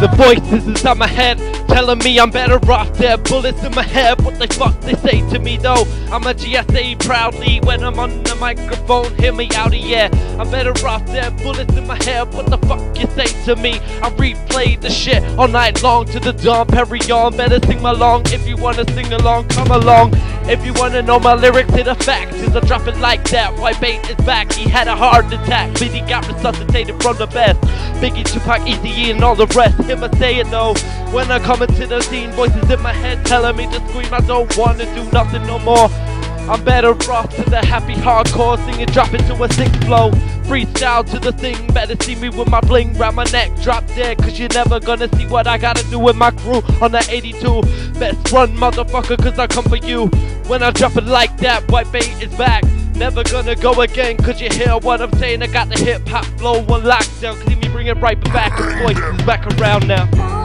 The voices inside my head telling me I'm better off there. Bullets in my head, what the fuck they say to me though? I'm a GSA proudly when I'm on the microphone. Hear me out, of yeah. I'm better off there. Bullets in my head, what the fuck you say to me? I replay the shit all night long to the dawn. Perry on, better sing along. If you wanna sing along, come along. If you wanna know my lyrics, to the facts is I drop it like that. White bait is back, he had a heart attack. Biggie got resuscitated from the best. Biggie, Tupac, Eazy, and all the rest. Him I say it though. When I come into the scene, voices in my head telling me to scream. I don't wanna do nothing no more. I'm better off to the happy hardcore singing, drop into a sick flow. Freestyle to the thing, better see me with my bling round my neck, drop dead, cause you're never gonna see what I gotta do with my crew on the 82. Best run, motherfucker, cause I come for you. When I drop it like that, white bait is back. Never gonna go again, cause you hear what I'm saying. I got the hip hop flow on lockdown. See me bring it right back, the is back around now.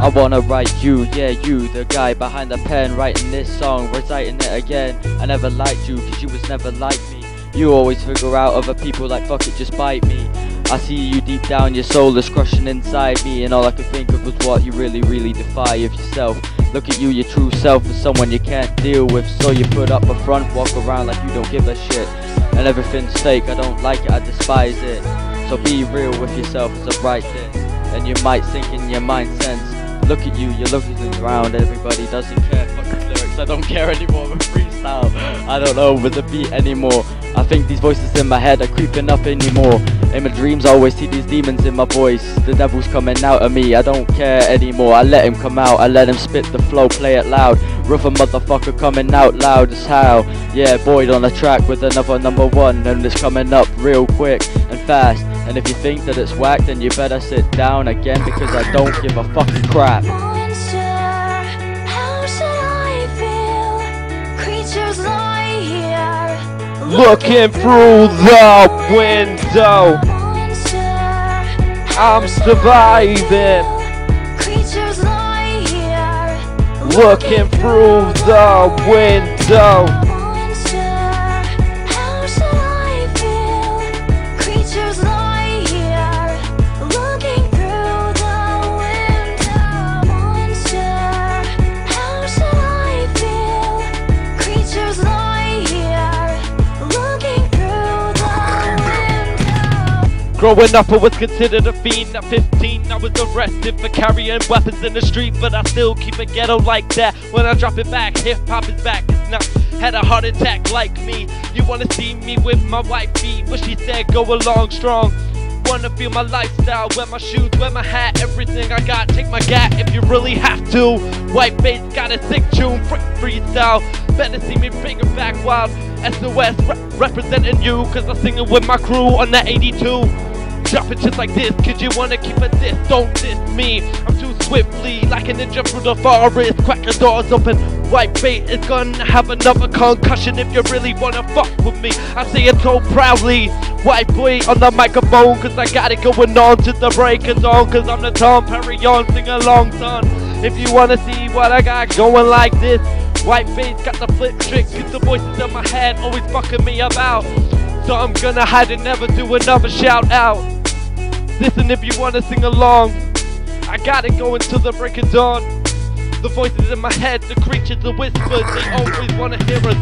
I wanna write you, yeah you, the guy behind the pen writing this song, reciting it again. I never liked you, cause you was never like me. You always figure out other people like fuck it, just bite me. I see you deep down, your soul is crushing inside me, and all I could think of was what you really, really defy of yourself. Look at you, your true self is someone you can't deal with, so you put up a front, walk around like you don't give a shit. And everything's fake, I don't like it, I despise it. So be real with yourself, it's a right thing, and you might sink in your mind sense. Look at you, you're looking around, everybody doesn't care. Fuck these lyrics, I don't care anymore with freestyle. I don't know with the beat anymore. I think these voices in my head are creeping up anymore. In my dreams, I always see these demons in my voice. The devil's coming out of me, I don't care anymore. I let him come out, I let him spit the flow, play it loud. Rougher motherfucker coming out loud as how. Yeah, Boyd on the track with another number one, and it's coming up real quick and fast. And if you think that it's whack, then you better sit down again because I don't give a fucking crap. Monster, how should I feel? Creatures lie here, Looking through the window, I'm surviving. Creatures lie here, Looking through the window. Growing up, I was considered a fiend. At 15, I was arrested for carrying weapons in the street, but I still keep it ghetto like that. When I drop it back, hip hop is back. It's not had a heart attack like me. You wanna see me with my white feet, but she said go along strong. Wanna feel my lifestyle, wear my shoes, wear my hat, everything I got. Take my gat if you really have to. White bait got a sick tune, free freestyle. Better see me bring it back wild. SOS re- representing you, cause I'm singing with my crew on that 82. Drop it just like this, cause you wanna keep it this, don't diss me. I'm swiftly, like a ninja through the forest, crack the doors open. White bait is gonna have another concussion if you really wanna fuck with me. I say it so proudly. White boy on the microphone, cause I got it going on to the break of cause I'm the Tom Perry on, sing along, son. If you wanna see what I got going like this, White face got the flip trick, cause the voices in my head always fucking me about. So I'm gonna hide and never do another shout out. Listen if you wanna sing along. I got it going till the break of dawn. The voices in my head, the creatures, the whispers, they always wanna hear us.